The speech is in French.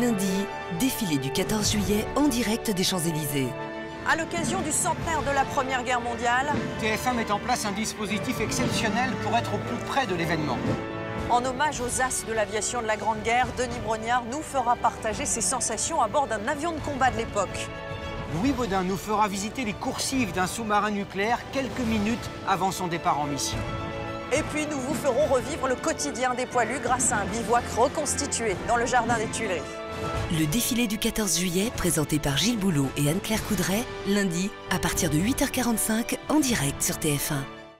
lundi, défilé du 14 juillet en direct des Champs-Élysées. À l'occasion du centenaire de la Première Guerre mondiale, TF1 met en place un dispositif exceptionnel pour être au plus près de l'événement. en hommage aux as de l'aviation de la Grande Guerre, Denis Brognard nous fera partager ses sensations à bord d'un avion de combat de l'époque. Louis Baudin nous fera visiter les coursives d'un sous-marin nucléaire quelques minutes avant son départ en mission. Et puis nous vous ferons revivre le quotidien des poilus grâce à un bivouac reconstitué dans le jardin des Tuileries. Le défilé du 14 juillet, présenté par Gilles Boulot et Anne-Claire Coudray, lundi, à partir de 8h45, en direct sur TF1.